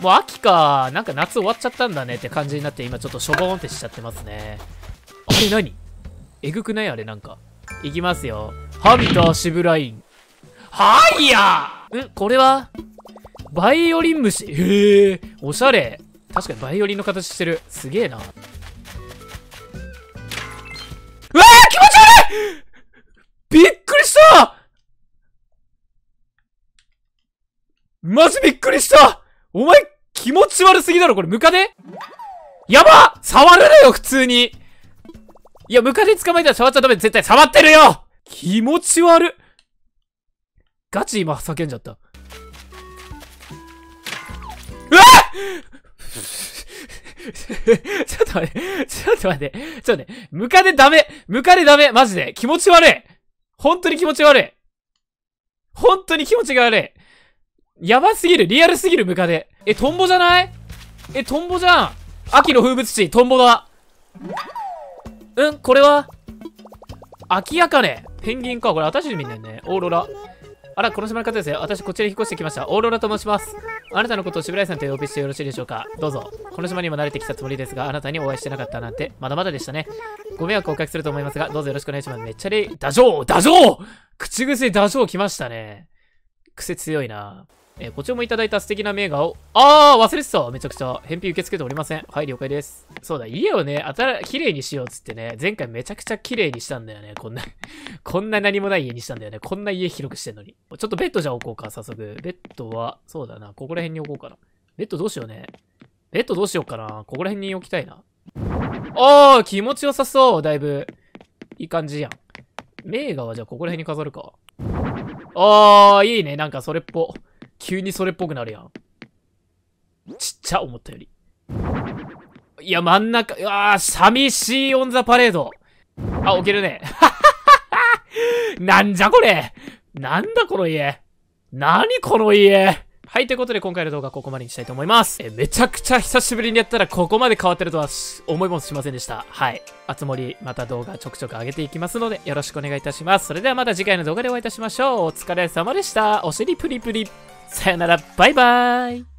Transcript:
もう秋か。なんか夏終わっちゃったんだねって感じになって今ちょっとしょぼーんってしちゃってますね。あれ何？えぐくない？あれなんか。いきますよ。ハンターシブライン。はいやんこれは？バイオリン虫。へえ、おしゃれ。確かにバイオリンの形してる。すげえな。うわー気持ち悪いびっくりしたマジびっくりしたお前気持ち悪すぎだろこれムカデ？やば！触るなよ普通に。いや、ムカデ捕まえたら触っちゃダメ絶対触ってるよ！気持ち悪ガチ今叫んじゃった。うわ ちょっと待って、ちょっと待って、ちょっと待って、ムカデダメ！ムカデダメ！マジで。気持ち悪い。本当に気持ち悪い。本当に気持ちが悪い。やばすぎるリアルすぎるムカデえ、トンボじゃない？え、トンボじゃん秋の風物詩、トンボだうんこれは？秋やかねペンギンかこれ私見んねんね。オーロラ。あら、この島の方ですよ。私、こちらに引っ越してきました。オーロラと申します。あなたのことを渋谷さんと呼びしてよろしいでしょうかどうぞ。この島にも慣れてきたつもりですが、あなたにお会いしてなかったなんて、まだまだでしたね。ご迷惑をおかけすると思いますが、どうぞよろしくお願いします。めっちゃレイ、ダジョウダジョウ口癖ダジョウ来ましたね。癖強いな。えー、こちらもいただいた素敵な名画を、あー忘れてためちゃくちゃ。返品受け付けておりません。はい、了解です。そうだ、家をね、あたら、綺麗にしようっつってね、前回めちゃくちゃ綺麗にしたんだよね。こんな こんな何もない家にしたんだよね。こんな家広くしてんのに。ちょっとベッドじゃ置こうか、早速。ベッドは、そうだな、ここら辺に置こうかな。ベッドどうしようね。ベッドどうしようかな。ここら辺に置きたいな。あー、気持ちよさそう、だいぶ。いい感じやん。名画はじゃあここら辺に飾るか。ああ、いいね。なんかそれっぽ。急にそれっぽくなるやん。ちっちゃ、思ったより。いや、真ん中、うわー、寂しいオンザパレード。あ、置けるね。なんじゃこれなんだこの家なにこの家はい、ということで今回の動画はここまでにしたいと思います。え、めちゃくちゃ久しぶりにやったらここまで変わってるとは思いもしませんでした。はい。あつ森、また動画ちょくちょく上げていきますのでよろしくお願いいたします。それではまた次回の動画でお会いいたしましょう。お疲れ様でした。お尻プリプリ。さよなら、バイバーイ